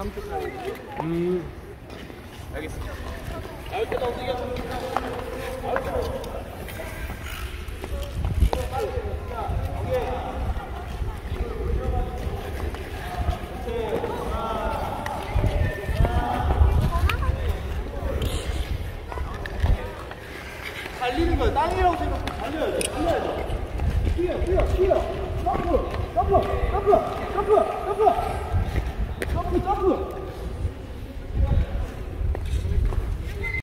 음. 알겠습니다. 달리는 거 땅이라고 생각하고 달려야 돼. 달려야 돼. 뛰어, 뛰어, 뛰어. 점프, 점프, 점프, 점프, 점프.